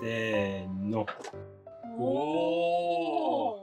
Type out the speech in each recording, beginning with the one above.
せーの。おお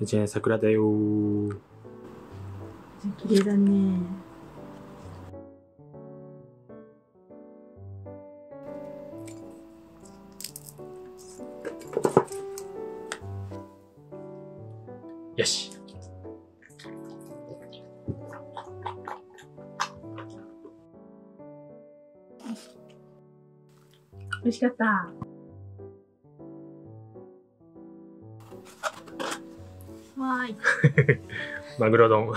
でちゃん、桜だよー。綺麗だね。よし。美味しかった。わーい。マグロ丼。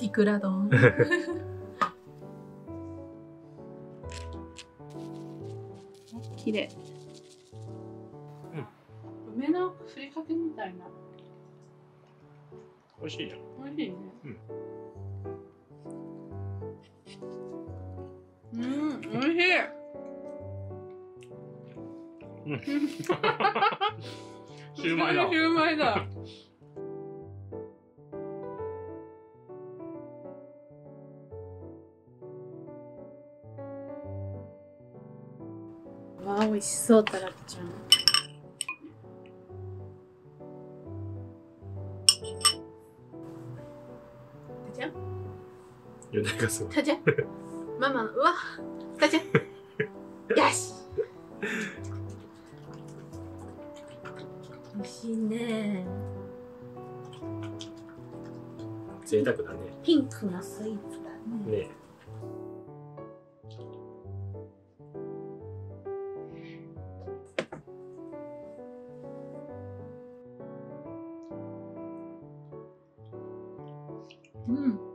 いくら丼。綺麗。梅のふりかけみたいな。美味しいよ。美味しいね。うん、美味しい。うんシューマイだシューマイだ。わあ、美味しそう、タラちゃん。タちゃんよだかそう。タちゃんママの、うわ、タちゃん。よし美味しいね。贅沢だね。ピンクのスイーツだね。ねうん。